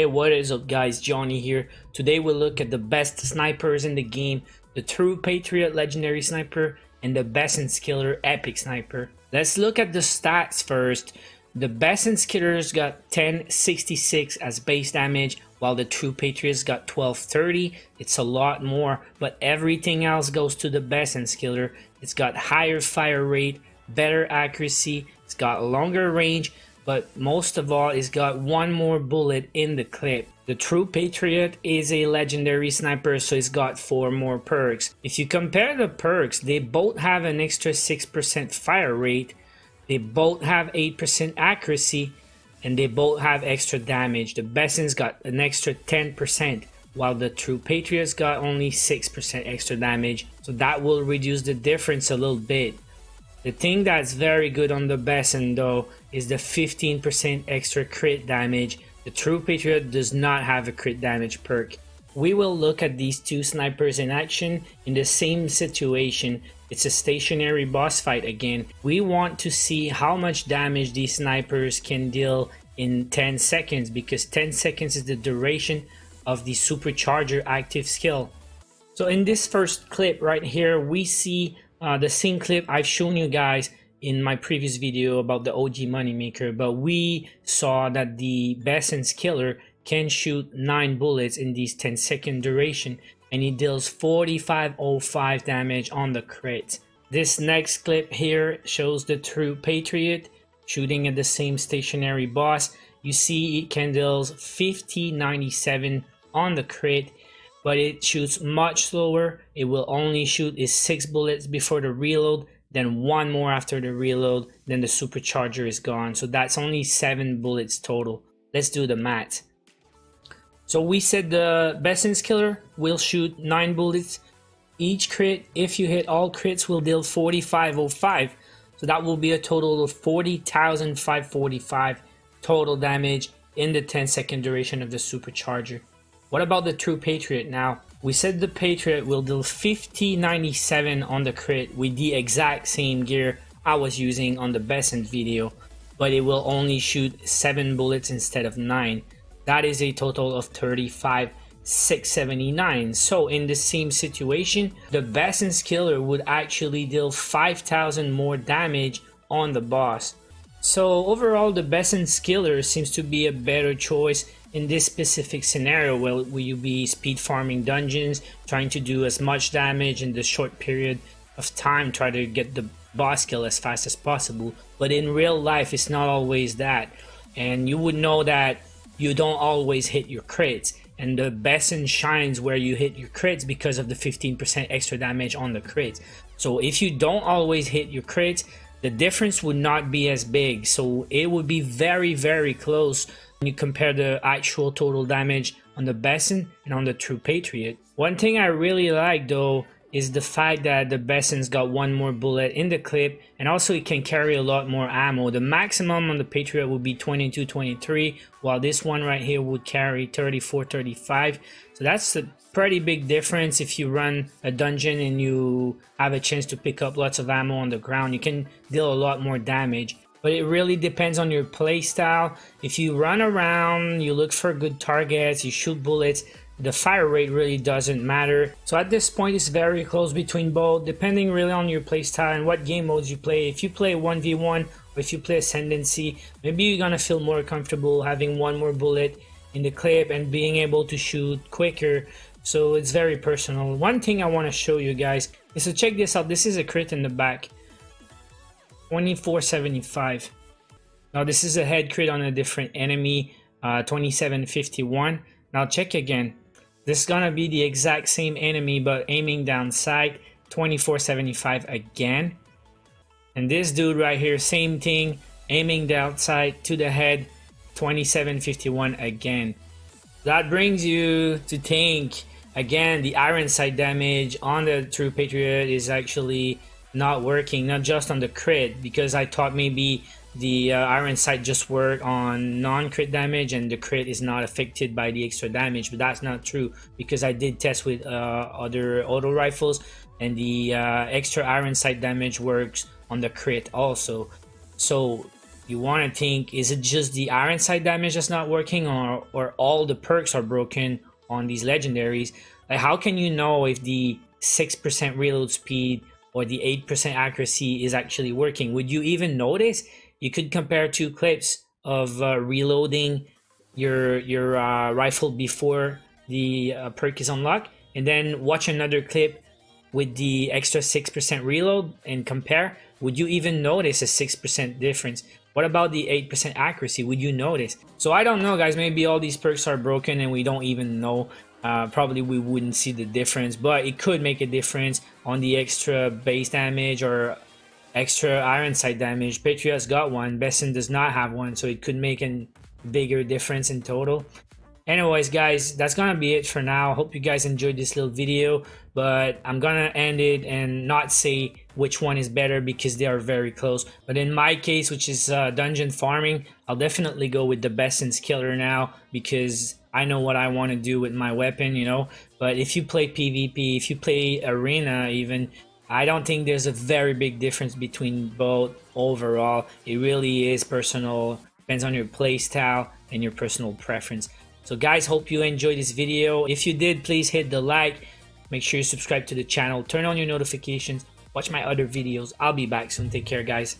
Hey what is up guys? Johnny here. Today we'll look at the best snipers in the game the true patriot legendary sniper and the Besson's killer epic sniper. Let's look at the stats first. The Besson's killers got 1066 as base damage while the true patriots got 1230 it's a lot more but everything else goes to the Besson's killer. It's got higher fire rate better accuracy it's got longer range but most of all, it's got one more bullet in the clip. The True Patriot is a legendary sniper, so it's got four more perks. If you compare the perks, they both have an extra 6% fire rate, they both have 8% accuracy, and they both have extra damage. The Besson's got an extra 10%, while the True Patriot's got only 6% extra damage, so that will reduce the difference a little bit. The thing that's very good on the Besson though is the 15% extra crit damage. The True Patriot does not have a crit damage perk. We will look at these two snipers in action in the same situation. It's a stationary boss fight again. We want to see how much damage these snipers can deal in 10 seconds because 10 seconds is the duration of the supercharger active skill. So in this first clip right here, we see uh, the same clip I've shown you guys in my previous video about the OG Moneymaker, but we saw that the Besson's killer can shoot 9 bullets in these 10 second duration and he deals 4505 damage on the crit. This next clip here shows the true Patriot shooting at the same stationary boss. You see it can deal 5097 on the crit but it shoots much slower. It will only shoot is six bullets before the reload, then one more after the reload, then the supercharger is gone. So that's only seven bullets total. Let's do the math. So we said the Besson's killer will shoot nine bullets. Each crit, if you hit all crits, will deal 4505. So that will be a total of 40,545 total damage in the 10 second duration of the supercharger. What about the True Patriot now? We said the Patriot will deal 5097 on the crit with the exact same gear I was using on the Besson video, but it will only shoot 7 bullets instead of 9. That is a total of 35 679. So in the same situation, the Besson's killer would actually deal 5000 more damage on the boss. So overall, the Besson's killer seems to be a better choice in this specific scenario will, will you be speed farming dungeons trying to do as much damage in the short period of time try to get the boss kill as fast as possible? But in real life it's not always that. And you would know that you don't always hit your crits. And the Besson shines where you hit your crits because of the 15% extra damage on the crits. So if you don't always hit your crits the difference would not be as big so it would be very very close when you compare the actual total damage on the Besson and on the True Patriot. One thing I really like though is the fact that the Besson's got one more bullet in the clip and also it can carry a lot more ammo. The maximum on the Patriot would be 22, 23 while this one right here would carry 34, 35. So that's a pretty big difference if you run a dungeon and you have a chance to pick up lots of ammo on the ground. You can deal a lot more damage but it really depends on your playstyle. If you run around, you look for good targets, you shoot bullets, the fire rate really doesn't matter. So at this point, it's very close between both, depending really on your play style and what game modes you play. If you play 1v1 or if you play Ascendancy, maybe you're gonna feel more comfortable having one more bullet in the clip and being able to shoot quicker. So it's very personal. One thing I want to show you guys is to check this out. This is a crit in the back. 2475. Now this is a head crit on a different enemy, uh, 2751. Now check again. This is gonna be the exact same enemy but aiming down sight, 2475 again. And this dude right here, same thing, aiming down sight to the head, 2751 again. That brings you to think, again, the iron sight damage on the True Patriot is actually not working, not just on the crit, because I thought maybe the uh, iron sight just work on non-crit damage and the crit is not affected by the extra damage but that's not true because I did test with uh, other auto rifles and the uh, extra iron sight damage works on the crit also. So you want to think is it just the iron sight damage that's not working or or all the perks are broken on these legendaries? Like how can you know if the 6% reload speed or the 8% accuracy is actually working? Would you even notice you could compare two clips of uh, reloading your your uh, rifle before the uh, perk is unlocked and then watch another clip with the extra 6% reload and compare would you even notice a 6% difference what about the 8% accuracy? Would you notice? So I don't know, guys. Maybe all these perks are broken and we don't even know. Uh, probably we wouldn't see the difference, but it could make a difference on the extra base damage or extra iron sight damage. Patriot's got one. Besson does not have one, so it could make a bigger difference in total anyways guys that's gonna be it for now I hope you guys enjoyed this little video but i'm gonna end it and not say which one is better because they are very close but in my case which is uh, dungeon farming i'll definitely go with the Besson's killer now because i know what i want to do with my weapon you know but if you play pvp if you play arena even I don't think there's a very big difference between both overall. It really is personal, depends on your playstyle and your personal preference. So guys, hope you enjoyed this video. If you did, please hit the like. Make sure you subscribe to the channel. Turn on your notifications. Watch my other videos. I'll be back soon. Take care, guys.